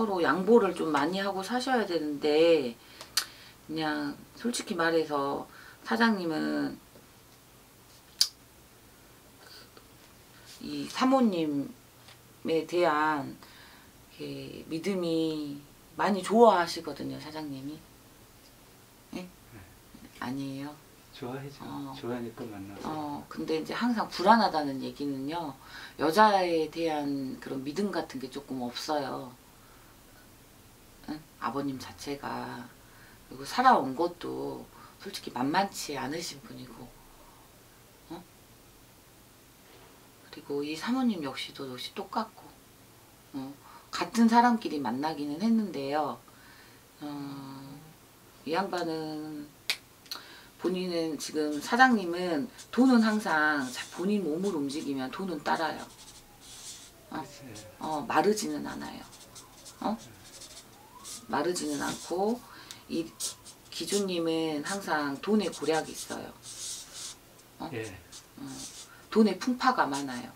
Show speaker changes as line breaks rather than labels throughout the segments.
서로 양보를 좀 많이 하고 사셔야 되는데 그냥 솔직히 말해서 사장님은 이 사모님에 대한 믿음이 많이 좋아하시거든요, 사장님이. 예? 아니에요.
좋아해죠.
어.
좋아하니까 만나서.
어, 근데 이제 항상 불안하다는 얘기는요, 여자에 대한 그런 믿음 같은 게 조금 없어요. 응? 아버님 자체가. 그리고 살아온 것도 솔직히 만만치 않으신 분이고, 어? 그리고 이 사모님 역시도 역시 똑같고, 어, 같은 사람끼리 만나기는 했는데요, 어, 이 양반은 본인은 지금 사장님은 돈은 항상 자- 본인 몸으로 움직이면 돈은 따라요.
글쎄.
어, 마르지는 않아요. 어? 마르지는 않고 이 기주님은 항상 돈에 고략이 있어요.
예.
돈에 풍파가 많아요.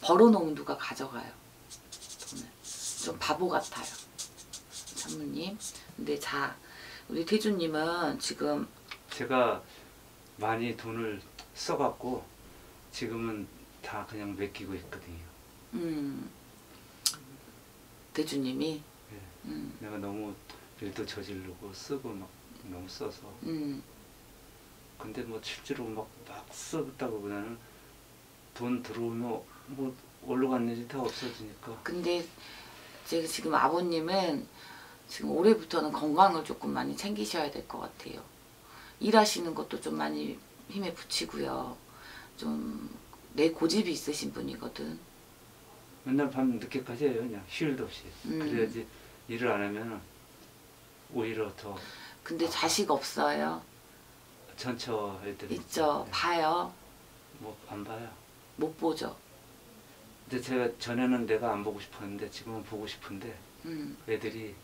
벌어놓으면 누가 가져가요. 돈을. 좀 바보 같아요. 사모님. 근데 자, 우리 태주님은 지금
제가 많이 돈을 써갖고 지금은 다 그냥 맡기고 있거든요.
음, 대주님이
예.
음,
내가 너무 일도 저지르고 쓰고 막 너무 써서
음,
근데 뭐 실제로 막, 막 썼다고보다는 돈 들어오면 뭐 어디로 갔는지 다 없어지니까
근데 제가 지금 아버님은 지금 올해부터는 건강을 조금 많이 챙기셔야 될 것 같아요. 일하시는 것도 좀 많이 힘에 붙이고요. 좀 내 고집이 있으신 분이거든.
맨날 밤 늦게까지 해요 그냥 쉴도 없이
음.
그래야지 일을 안 하면 오히려 더
근데 자식 없어요.
전처 애들이
있죠. 봐요.
뭐안 봐요
못 보죠.
근데 제가 전에는 내가 안 보고 싶었는데 지금은 보고 싶은데
음,
애들이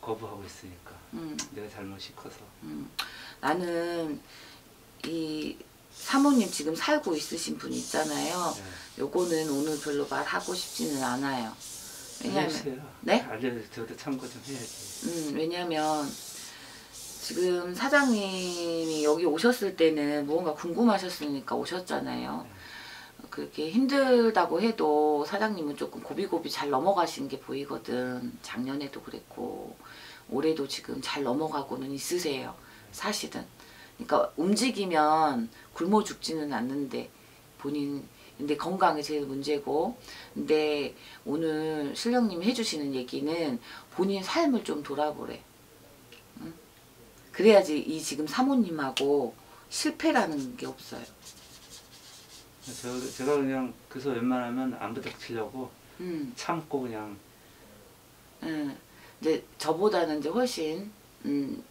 거부하고 있으니까
음.
내가 잘못이 커서
음, 나는 이 사모님 지금 살고 있으신 분 있잖아요.
네.
요거는 오늘 별로 말하고 싶지는 않아요. 왜냐면 네?
알려주세요 저도 참고 좀 해야지
음, 왜냐면 지금 사장님이 여기 오셨을 때는 무언가 궁금하셨으니까 오셨잖아요. 그렇게 힘들다고 해도 사장님은 조금 고비고비 잘 넘어가신 게 보이거든. 작년에도 그랬고 올해도 지금 잘 넘어가고는 있으세요. 사실은. 그러니까 움직이면 굶어 죽지는 않는데 본인 근데 건강이 제일 문제고 근데 오늘 신령님이 해주시는 얘기는 본인 삶을 좀 돌아보래. 응? 그래야지 이 지금 사모님하고 실패라는 게 없어요.
저, 제가 그냥 그래서 웬만하면 안 부닥치려고
음.
참고 그냥
음, 이제 저보다는 이제 훨씬 음,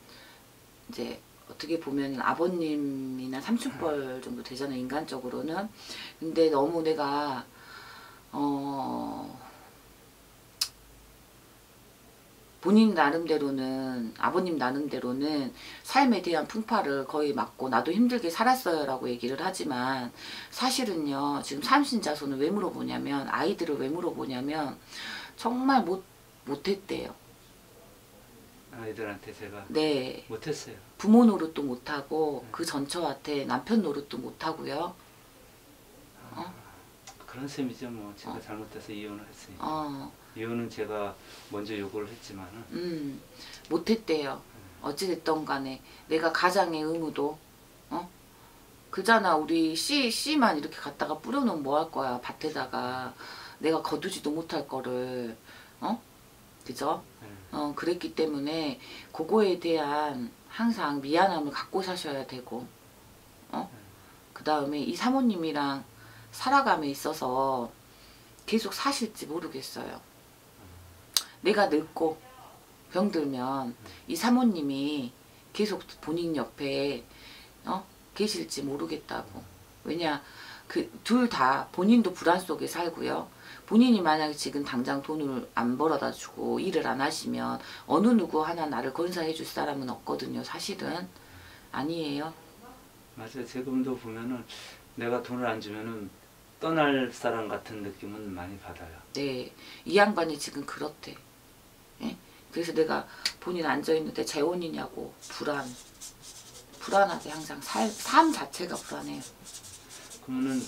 이제 어떻게 보면 아버님이나 삼촌뻘 정도 되잖아요 인간적으로는 근데 너무 내가 어 본인 나름대로는 아버님 나름대로는 삶에 대한 풍파를 거의 맞고 나도 힘들게 살았어요 라고 얘기를 하지만 사실은요 지금 삼신자손을 왜 물어보냐면 아이들을 왜 물어보냐면 정말 못 못했대요.
아이들한테 제가
네.
못했어요.
부모 노릇도 못하고 그 전처한테 남편 노릇도 못하고요.
그런 셈이죠. 뭐 제가
어.
잘못해서 이혼을 했으니까.
어,
이혼은 제가 먼저 요구를 했지만은.
음, 못했대요. 어찌됐던 간에. 내가 가장의 의무도 어? 그잖아. 우리 씨 씨만 이렇게 갖다가 뿌려놓으면 뭐 할 거야. 밭에다가. 내가 거두지도 못할 거를 어 그죠?
네.
어 그랬기 때문에 그거에 대한 항상 미안함을 갖고 사셔야 되고 어 그 다음에 이 사모님이랑 살아감에 있어서 계속 사실지 모르겠어요. 내가 늙고 병들면 이 사모님이 계속 본인 옆에 어 계실지 모르겠다고. 왜냐 그 둘 다 본인도 불안 속에 살고요. 본인이 만약에 지금 당장 돈을 안 벌어다 주고 일을 안 하시면 어느 누구 하나 나를 건사해 줄 사람은 없거든요. 사실은 아니에요.
맞아요. 지금도 보면은 내가 돈을 안 주면은 떠날 사람 같은 느낌은 많이 받아요.
네, 이 양반이 지금 그렇대. 예? 그래서 내가 본인 앉아 있는데 재혼이냐고 불안, 불안하게 항상 살, 삶 자체가 불안해요.
그러면은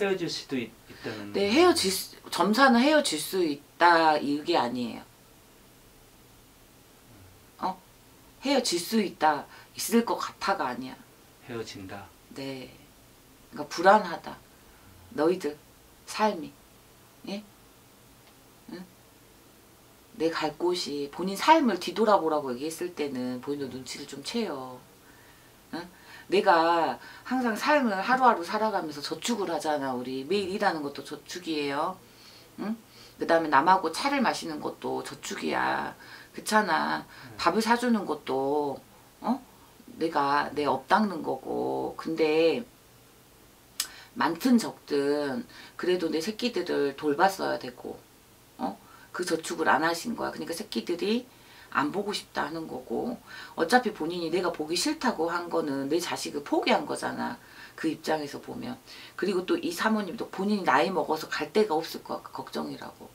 헤어질 수도 있, 있다는.
네, 헤어질 수, 점사는 헤어질 수 있다 이게 아니에요. 어? 헤어질 수 있다 있을 것 같아가 아니야.
헤어진다.
네, 그러니까 불안하다. 너희들 삶이, 예? 응? 내갈 곳이 본인 삶을 뒤돌아보라고 얘기했을 때는 본인도 눈치를 좀 채요. 응? 내가 항상 삶을 하루하루 살아가면서 저축을 하잖아. 우리 매일 일하는 것도 저축이에요. 응? 그 다음에 남하고 차를 마시는 것도 저축이야. 그렇잖아. 밥을 사주는 것도 어? 내가 내 업 닦는 거고. 근데 많든 적든 그래도 내 새끼들을 돌봤어야 되고 어? 그 저축을 안 하신 거야. 그러니까 새끼들이 안 보고 싶다 하는 거고 어차피 본인이 내가 보기 싫다고 한 거는 내 자식을 포기한 거잖아. 그 입장에서 보면. 그리고 또 이 사모님도 본인이 나이 먹어서 갈 데가 없을 거 걱정이라고.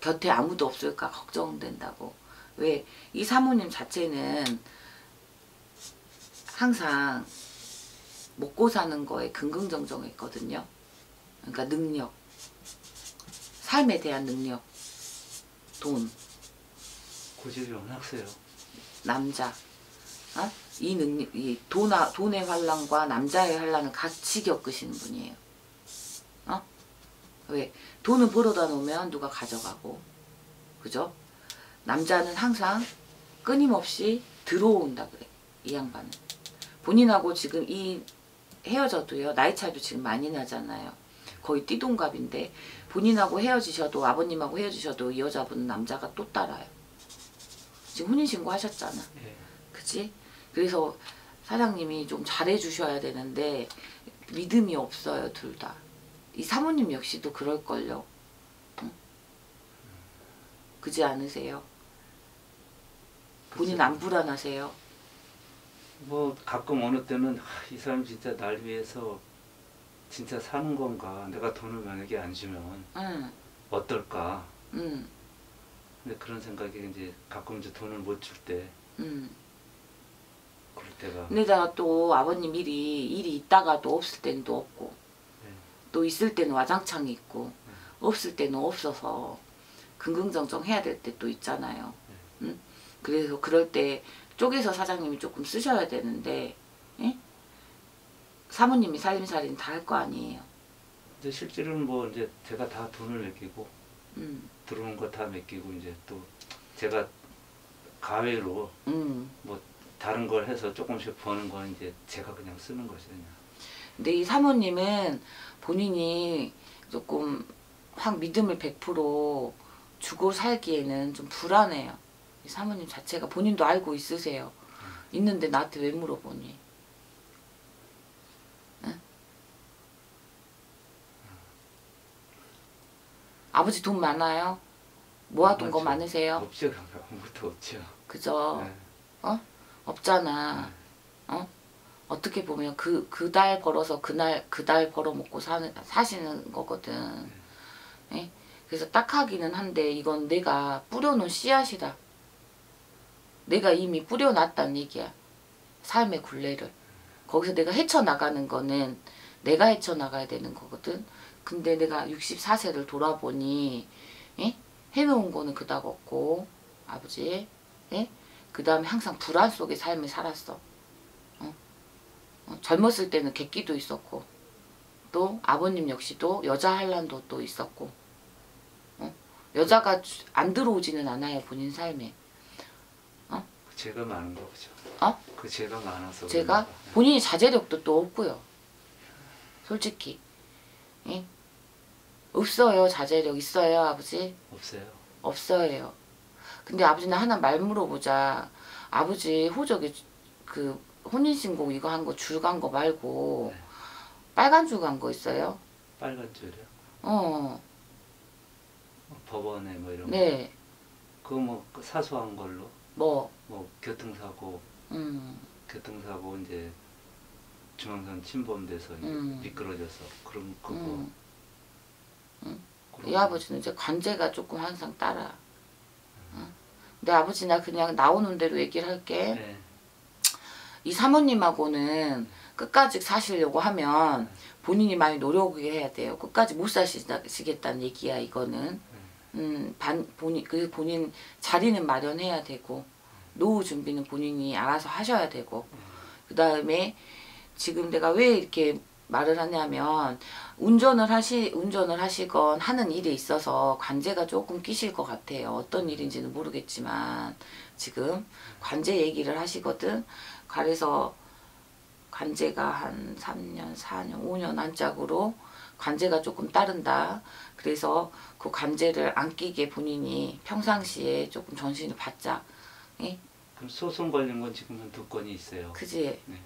곁에 아무도 없을까 걱정된다고. 왜? 이 사모님 자체는 항상 먹고 사는 거에 긍긍정정했거든요. 그러니까 능력, 삶에 대한 능력, 돈,
고집이 워낙 세요.
남자, 어? 이 능력, 이 돈아, 돈의 환란과 남자의 환란을 같이 겪으시는 분이에요. 어? 왜? 돈은 벌어다 놓으면 누가 가져가고, 그죠? 남자는 항상 끊임없이 들어온다 그래, 이 양반은. 본인하고 지금 이 헤어져도요, 나이 차이도 지금 많이 나잖아요. 거의 띠동갑인데, 본인하고 헤어지셔도, 아버님하고 헤어지셔도 이 여자분은 남자가 또 따라요. 지금 혼인신고 하셨잖아.
예.
그치? 그래서 사장님이 좀 잘해주셔야 되는데 믿음이 없어요 둘 다. 이 사모님 역시도 그럴걸요. 응? 그지 않으세요? 본인 안 불안하세요?
뭐 가끔 어느 때는 아, 이 사람 진짜 날 위해서 진짜 사는 건가? 내가 돈을 만약에 안 주면
응,
어떨까?
응,
근데 그런 생각이 이제 가끔 이제 돈을 못 줄때
응.
그럴 때가
근데다가 또 아버님 일이 일이 있다가도 없을 때는 또 없고
네.
또 있을 때는 와장창이 있고 없을 때는 없어서 긍긍정정 해야 될 때 또 있잖아요. 응? 그래서 그럴 때 쪼개서 사장님이 조금 쓰셔야 되는데 예? 사모님이 살림살이는 다 할 거 아니에요.
근데 실제로는 뭐 이제 제가 다 돈을 맡기고
음,
들어오는 거 다 맡기고 이제 또 제가 가외로
음.
뭐 다른 걸 해서 조금씩 버는 건 이제 제가 그냥 쓰는 거죠 그냥.
근데 이 사모님은 본인이 조금 확 믿음을 100% 주고 살기에는 좀 불안해요. 이 사모님 자체가 본인도 알고 있으세요. 있는데 나한테 왜 물어보니? 응? 아버지 돈 많아요? 모아둔 거. 많으세요?
없죠 아무것도 없죠.
그죠?
네.
어? 없잖아. 어? 어떻게 보면 그, 그 달 벌어서 그날, 그 달 벌어 먹고 사는, 사시는 거거든. 예? 그래서 딱 하기는 한데 이건 내가 뿌려놓은 씨앗이다. 내가 이미 뿌려놨단 얘기야. 삶의 굴레를. 거기서 내가 헤쳐나가는 거는 내가 헤쳐나가야 되는 거거든. 근데 내가 64세를 돌아보니, 예? 해놓은 거는 그닥 없고, 아버지, 예? 그 다음에 항상 불안 속의 삶을 살았어. 어? 어, 젊었을 때는 객기도 있었고, 또 아버님 역시도 여자 한란도 또 있었고, 어? 여자가 주- 안 들어오지는 않아요, 본인 삶에.
그 죄가 많은 거죠.
어?
그 죄가 많아서
제가. 본인이 자제력도 또 없고요. 솔직히. 예? 없어요, 자제력. 있어요, 아버지?
없어요.
없어요. 근데 아버지는 하나 말 물어보자. 아버지 호적에 주- 그 혼인신고 이거 한 거 줄 간 거 말고
네.
빨간 줄 간 거 있어요?
빨간 줄이요.
어,
뭐 법원에 뭐 이런 거.
네.
그거 뭐그 사소한 걸로
뭐,
뭐 교통사고
음,
교통사고 이제 중앙선 침범돼서
음.
미끄러져서 그럼 그거
음.
그럼
이 아버지는 이제 관제가 조금 항상 따라. 어? 내 아버지 나 그냥 나오는 대로 얘기를 할게.
네.
이 사모님하고는 끝까지 사시려고 하면 본인이 많이 노력을 해야 돼요. 끝까지 못 사시겠다는 얘기야 이거는. 음, 반, 본인, 그 본인 자리는 마련해야 되고 노후 준비는 본인이 알아서 하셔야 되고 그 다음에 지금 내가 왜 이렇게 말을 하냐면 운전을 하시 운전을 하시건 하는 일에 있어서 관제가 조금 끼실 것 같아요. 어떤 일인지는 모르겠지만 지금 관제 얘기를 하시거든. 그래서 관제가 한 3년, 4년, 5년 안짝으로 관제가 조금 따른다. 그래서 그 관제를 안 끼게 본인이 평상시에 조금 전신을 받자. 예?
그럼 소송 걸린 건 지금 한두 건이 있어요.
그지?
네.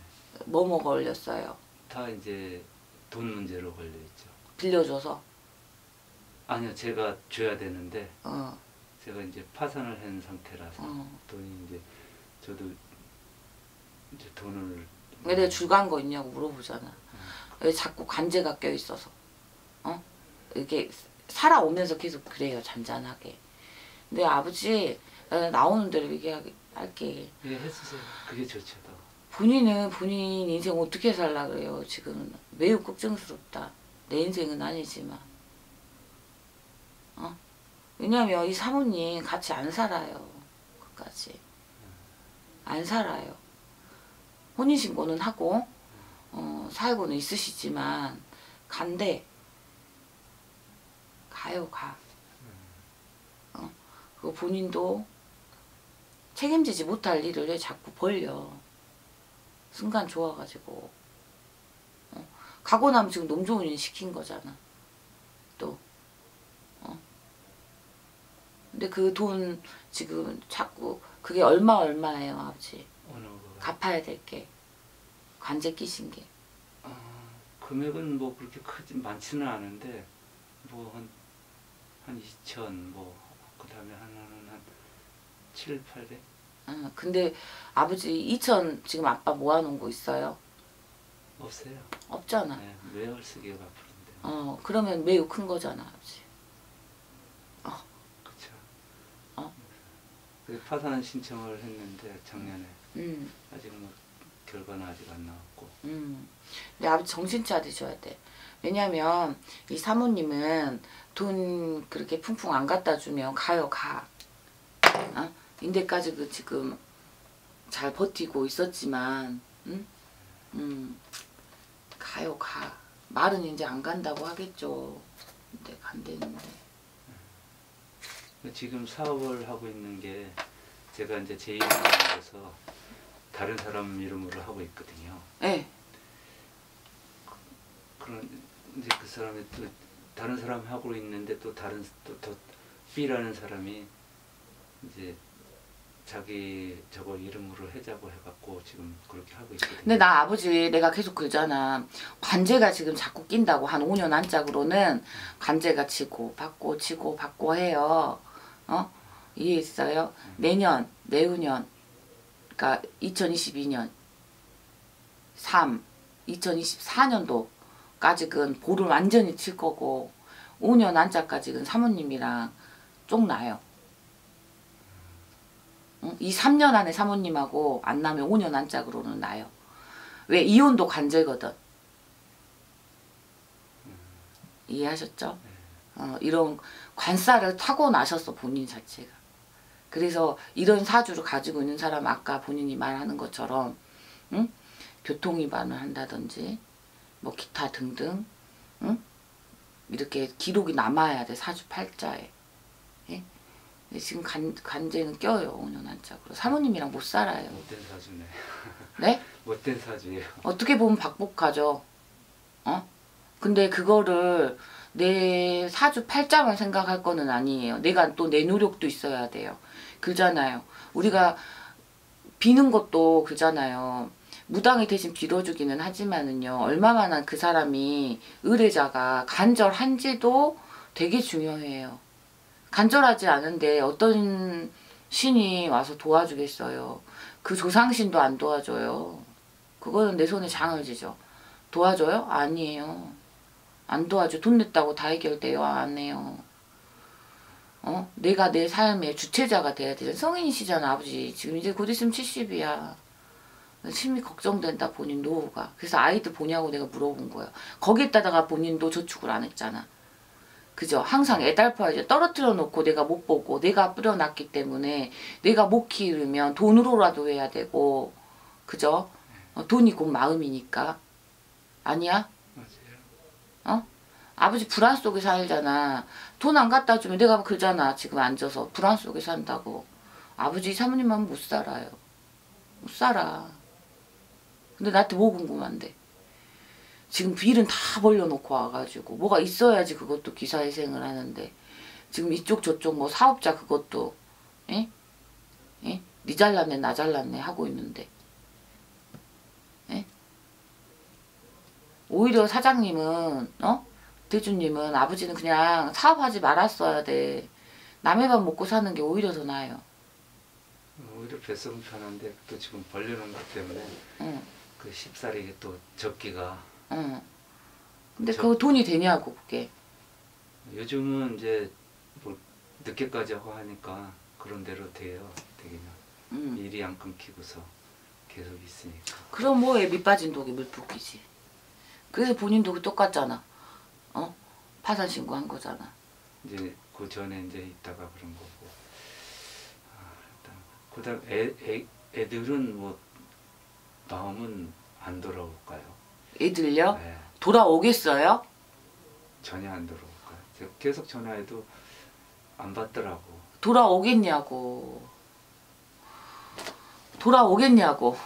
뭐뭐 걸렸어요?
다 이제 돈 문제로 걸려 있죠.
빌려줘서.
아니요, 제가 줘야 되는데
어,
제가 이제 파산을 한 상태라서
어.
돈이 이제 저도 이제 돈을
왜 내가 줄간 거 있냐고 물어보잖아. 왜 자꾸 관제가 껴 있어서. 어? 이게 살아오면서 계속 그래요, 잔잔하게. 근데 아버지, 나 나오는 대로 얘기할게.
예, 해주세요. 그게 좋죠. 더.
본인은 본인 인생 어떻게 살라 그래요, 지금. 매우 걱정스럽다. 내 인생은 아니지만. 어? 왜냐면 이 사모님 같이 안 살아요. 끝까지. 안 살아요. 혼인신고는 하고, 어, 살고는 있으시지만, 간대. 가요, 가. 어, 그 본인도 책임지지 못할 일을 왜 자꾸 벌려. 순간 좋아가지고. 어, 가고 나면 지금 놈 좋은 일 시킨 거잖아. 또. 어. 근데 그 돈 지금 자꾸, 그게 얼마 얼마예요, 아버지. 갚아야 될 게. 관제 끼신 게.
아, 금액은 뭐 그렇게 크지 많지는 않은데 뭐한 한 2천 뭐 그다음에 하나는 한 7, 800
어, 근데 아버지 2천 지금 아빠 모아놓은 거 있어요?
없어요.
없잖아.
네, 매월 쓰기가 바쁜데.
어, 그러면 매우 큰 거잖아, 아버지.
그렇죠.
어?
그 파산 신청을 했는데 작년에
음,
아직 뭐 결과는 아직 안 나왔고.
음. 근데 아버지 정신 차리셔야 돼. 왜냐면 이 사모님은 돈 그렇게 풍풍 안 갖다 주면 가요, 가. 어? 인데까지 그 지금 잘 버티고 있었지만, 응? 음, 가요, 가. 말은 이제 안 간다고 하겠죠. 근데 간대는데.
지금 사업을 하고 있는 게 제가 이제 제 이름으로서 다른 사람 이름으로 하고 있거든요.
예.
그런 이제 그 사람이 또 다른 사람 하고 있는데 또 다른 또더 B라는 사람이 이제 자기 저거 이름으로 해자고 해갖고 지금 그렇게 하고 있거든요.
근데 나 아버지 내가 계속 그러잖아. 관제가 지금 자꾸 낀다고 한 5년 안짝으로는 관제가 치고 받고 치고 받고 해요. 어? 이해했어요? 내년, 내후년, 그러니까 2022년 3, 2024년도까지는 볼을 완전히 칠 거고 5년 안짝까지는 사모님이랑 쪽 나요. 응? 이 3년 안에 사모님하고 안 나면 5년 안짝으로는 나요. 왜 이혼도 관제거든. 이해하셨죠? 어, 이런 관사를 타고 나셨어 본인 자체가. 그래서 이런 사주를 가지고 있는 사람 아까 본인이 말하는 것처럼 응? 교통 위반을 한다든지 뭐 기타 등등 응? 이렇게 기록이 남아야 돼 사주 팔자에. 지금 관, 관제는 껴요 5년 안짝으로 사모님이랑 못 살아요.
못된 사주네.
네?
못된 사주예요.
어떻게 보면 박복하죠. 어? 근데 그거를 내 사주 팔자만 생각할 거는 아니에요. 내가 또 내 노력도 있어야 돼요. 그잖아요. 우리가 비는 것도 그잖아요. 무당이 대신 빌어주기는 하지만은요. 얼마만한 그 사람이 의뢰자가 간절한지도 되게 중요해요. 간절하지 않은데 어떤 신이 와서 도와주겠어요. 그 조상신도 안 도와줘요. 그거는 내 손에 장을 지죠. 도와줘요? 아니에요. 안 도와줘. 돈 냈다고 다 해결돼요? 안 해요. 어? 내가 내 삶의 주체자가 돼야 돼. 성인이시잖아, 아버지. 지금 이제 곧 있으면 70이야. 심히 걱정된다, 본인 노후가. 그래서 아이들 보냐고 내가 물어본 거야. 거기에다가 본인도 저축을 안 했잖아. 그죠? 항상 애달파 이제 떨어뜨려 놓고 내가 못 보고 내가 뿌려놨기 때문에 내가 못 키우면 돈으로라도 해야 되고 그죠? 어, 돈이 곧 마음이니까 아니야?
맞아요.
아버지 불안 속에 살잖아. 돈 안 갖다 주면 내가 그러잖아. 지금 앉아서 불안 속에 산다고. 아버지 사모님만 못 살아요. 못 살아. 근데 나한테 뭐 궁금한데. 지금 빌은 다 벌려놓고 와가지고 뭐가 있어야지 그것도 기사회생을 하는데 지금 이쪽 저쪽 뭐 사업자 그것도 에? 에? 니 잘났네 나 잘났네 하고 있는데 에? 오히려 사장님은 어? 대주님은 아버지는 그냥 사업하지 말았어야 돼 남의 밥 먹고 사는 게 오히려 더 나아요
오히려 뱃속은 편한데 또 지금 벌려놓은 것 때문에
응,
그 쉽사리 또 적기가
응. 근데
저-
그거 돈이 되냐고 그게
요즘은 이제 뭐 늦게까지 하고 하니까 그런 대로 돼요. 되기는
응.
일이 안 끊기고서 계속 있으니까.
그럼 뭐에 밑 빠진 독이 물 붓기지. 그래서 본인도 똑같잖아. 어? 파산 신고한 거잖아.
이제 그 전에 이제 있다가 그런 거고. 아, 일단 그다음 애, 애 애들은 뭐 마음은 안 돌아올까요?
애들요?
네,
돌아오겠어요?
전혀 안 돌아올까요? 제가 계속 전화해도 안 받더라고.
돌아오겠냐고. 돌아오겠냐고.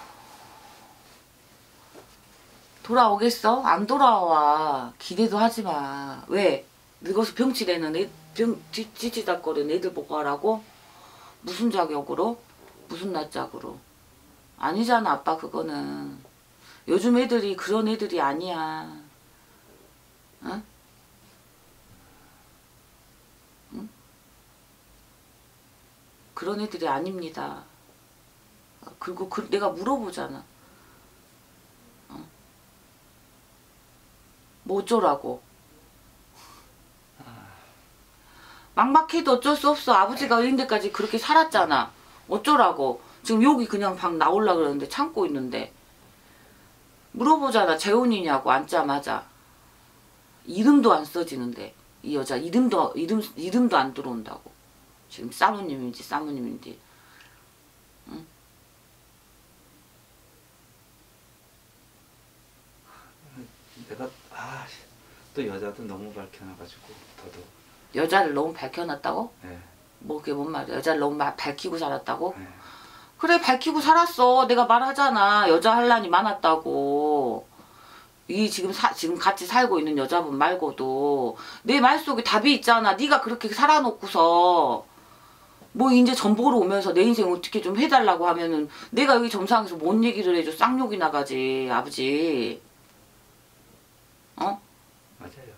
돌아오겠어? 안 돌아와. 기대도 하지 마. 왜? 늙어서 병치레는 애, 병, 찌- 찌찌닥거리는 애들 보고 하라고? 무슨 자격으로? 무슨 낯짝으로? 아니잖아, 아빠, 그거는. 요즘 애들이 그런 애들이 아니야. 응? 그런 애들이 아닙니다. 그리고 그, 내가 물어보잖아. 어? 뭐 어쩌라고. 막막해도 어쩔 수 없어. 아버지가 이런데까지 그렇게 살았잖아. 어쩌라고. 지금 여기 그냥 방 나올라 그러는데 참고 있는데. 물어보잖아. 재혼이냐고 앉자마자. 이름도 안 써지는데. 이 여자 이름도 이름 이름도 안 들어온다고. 지금 사모님인지 사모님인지.
내가 아, 또 여자도 너무 밝혀놔가지고 더더욱.
여자를 너무 밝혀놨다고?
네,
뭐 그게 뭔 말이야? 여자를 너무 막 밝히고 살았다고?
네.
그래 밝히고 살았어. 내가 말하잖아. 여자 한란이 많았다고. 이 지금 사, 지금 같이 살고 있는 여자분 말고도 내 말 속에 답이 있잖아. 네가 그렇게 살아놓고서 뭐 이제 전보러 오면서 내 인생 어떻게 좀 해달라고 하면은 내가 여기 점상에서 뭔 얘기를 해줘 쌍욕이 나가지 아버지. 어?
맞아요.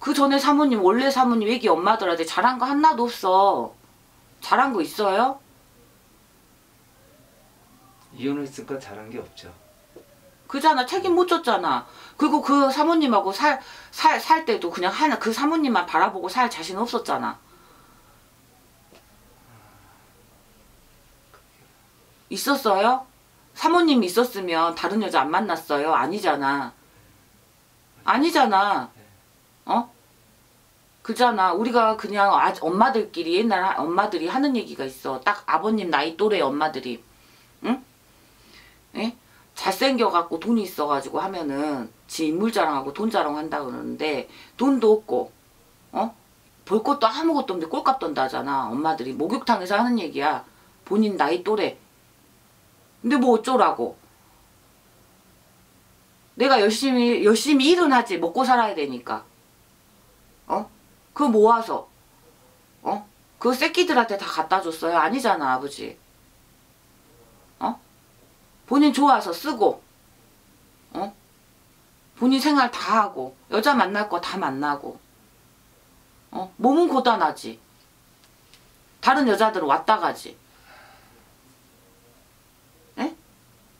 그 전에 사모님 원래 사모님 애기 엄마들한테 잘한 거 하나도 없어. 잘한 거 있어요?
이혼했으니까 잘한 게 없죠.
그잖아 책임 못 졌잖아. 그리고 그 사모님하고 살 살 살 때도 그냥 하나 그 사모님만 바라보고 살 자신 없었잖아. 있었어요? 사모님 있었으면 다른 여자 안 만났어요? 아니잖아. 아니잖아. 어? 그잖아. 우리가 그냥 아, 엄마들끼리 옛날 하- 엄마들이 하는 얘기가 있어. 딱 아버님 나이 또래 엄마들이. 응? 예? 잘생겨갖고 돈이 있어가지고 하면은 지 인물 자랑하고 돈 자랑 한다 그러는데 돈도 없고 어? 볼 것도 아무것도 없는데 꼴값 던다 하잖아 엄마들이 목욕탕에서 하는 얘기야 본인 나이 또래 근데 뭐 어쩌라고 내가 열심히 열심히 일은 하지 먹고 살아야 되니까 어? 그거 모아서 어? 그거 새끼들한테 다 갖다 줬어요 아니잖아 아버지 어? 본인 좋아서 쓰고, 어? 본인 생활 다 하고, 여자 만날 거 다 만나고, 어? 몸은 고단하지. 다른 여자들 왔다 가지. 에?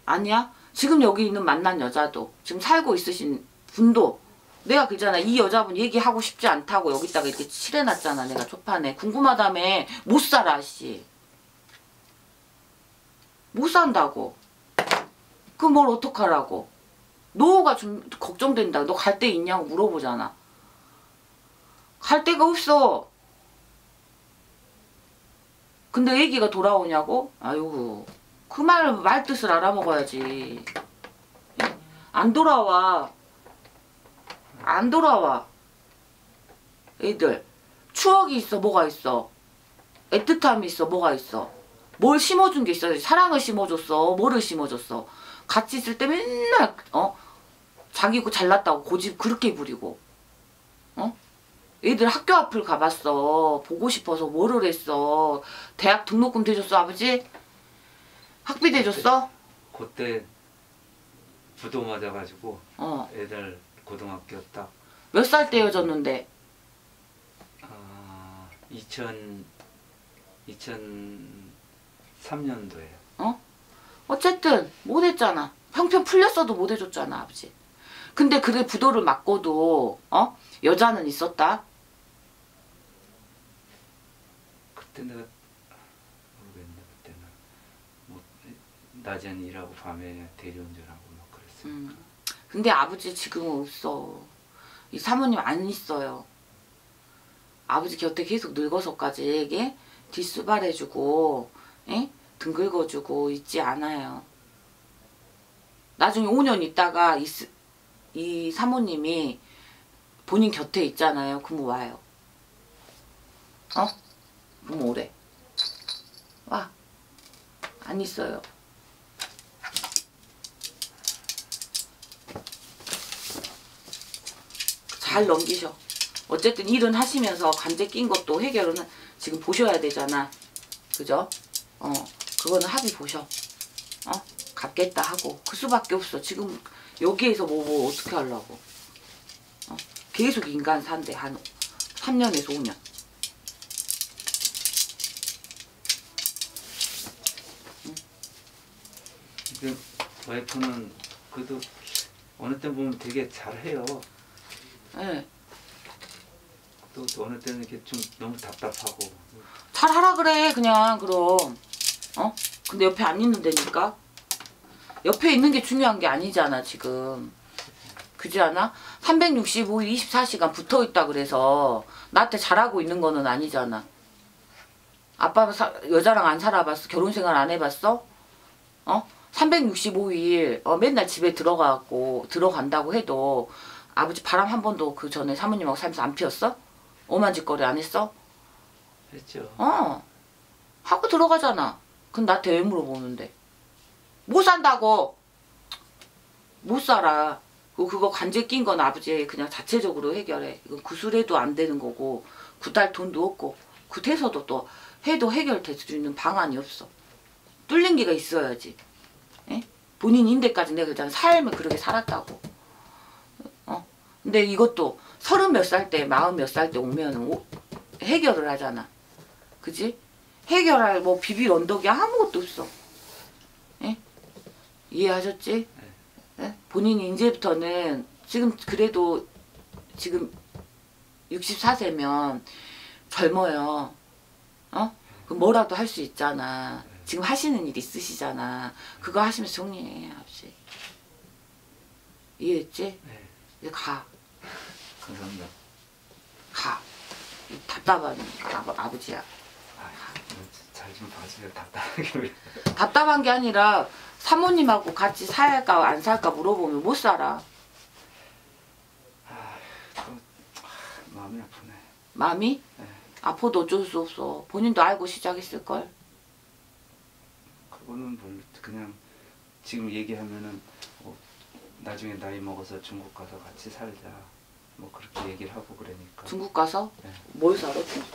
아니야? 지금 여기 있는 만난 여자도 지금 살고 있으신 분도 내가 그잖아 이 여자분 얘기하고 싶지 않다고 여기다가 이렇게 칠해놨잖아 내가 초판에 궁금하다며 못 살아 씨. 못 산다고. 그 뭘 어떡하라고. 노후가 좀 걱정된다. 너 갈 데 있냐고 물어보잖아. 갈 데가 없어. 근데 애기가 돌아오냐고? 아유, 그 말, 말 뜻을 알아먹어야지. 안 돌아와. 안 돌아와. 애들. 추억이 있어, 뭐가 있어. 애틋함이 있어, 뭐가 있어. 뭘 심어준 게 있어야지. 사랑을 심어줬어. 뭐를 심어줬어. 같이 있을 때 맨날, 어? 자기 고 잘났다고 고집 그렇게 부리고. 어? 애들 학교 앞을 가봤어. 보고 싶어서 뭐를 했어. 대학 등록금 대줬어, 아버지? 학비 대줬어?
그때 부도 맞아가지고
어.
애들 고등학교 딱
몇 살 때 헤어졌는데?
아, 2000 2003년도에
어 쨌든 못 했잖아. 형편 풀렸어도 못 해줬잖아, 아버지. 근데 그래 부도를 맞고도 어 여자는 있었다.
그때 내가 모르겠네 그때는 뭐 낮엔 일하고 밤에 대리운전하고 막 그랬어.
음. 근데 아버지 지금은 없어. 이 사모님 안 있어요. 아버지 곁에 계속 늙어서까지 얘게 뒷수발해주고, 에? 등 긁어주고 있지 않아요. 나중에 5년 있다가 이, 스- 이 사모님이 본인 곁에 있잖아요. 그럼 와요. 어? 그럼 오래. 와. 안 있어요. 잘 넘기셔. 어쨌든 일은 하시면서 관제 낀 것도 해결은 지금 보셔야 되잖아. 그죠? 어, 그거는 합의 보셔. 어? 갚겠다 하고. 그 수밖에 없어. 지금 여기에서 뭐, 뭐 어떻게 하려고. 어? 계속 인간 산대. 한 3년에서 5년.
근데 와이프는 그래도 어느 때 보면 되게 잘해요.
예.
또, 또 어느 때는 이렇게 좀 너무 답답하고
잘 하라 그래 그냥 그럼 어? 근데 옆에 안 있는다니까 옆에 있는 게 중요한 게 아니잖아 지금 그지 않아? 365일 24시간 붙어 있다 그래서 나한테 잘하고 있는 거는 아니잖아 아빠 사, 여자랑 안 살아봤어? 결혼 생활 안 해봤어? 어? 365일 어, 맨날 집에 들어가고 들어간다고 해도 아버지 바람 한 번도 그 전에 사모님하고 살면서 안 피웠어? 오만 짓거리 안 했어?
했죠.
어. 하고 들어가잖아. 그럼 나한테 왜 물어보는데? 못 산다고. 못 살아. 그- 그거 관제 낀건 아버지 그냥 자체적으로 해결해. 이건 구술해도 안 되는 거고 구달 돈도 없고 구태서도 또 해도 해결될 수 있는 방안이 없어. 뚫린 게가 있어야지. 예? 본인 인데까지 내가 그냥 삶을 그렇게 살았다고. 어? 근데 이것도 서른 몇 살 때, 마흔 몇 살 때 오면 오- 해결을 하잖아. 그지? 해결할 뭐 비빌 언덕이 아무것도 없어. 예? 이해하셨지? 예? 본인이 이제부터는 지금 그래도 지금 64세면 젊어요. 어? 그 뭐라도 할 수 있잖아. 지금 하시는 일 있으시잖아. 그거 하시면서 정리해, 아버지. 이해했지?
네,
이제 가.
감사합니다.
가. 이 답답한 아버, 아버지야.
잘좀 봐주세요. 답답하게.
답답한 게 아니라 사모님하고 같이 살까 안 살까 물어보면 못 살아.
아, 또 아, 마음이 아프네.
마음이
네.
아파도 어쩔 수 없어. 본인도 알고 시작했을걸.
그거는 뭘 그냥 지금 얘기하면은 어, 나중에 나이 먹어서 중국 가서 같이 살자. 뭐 그렇게 얘기를 하고 그러니까.
중국 가서
네.
뭘 살아?